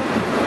か？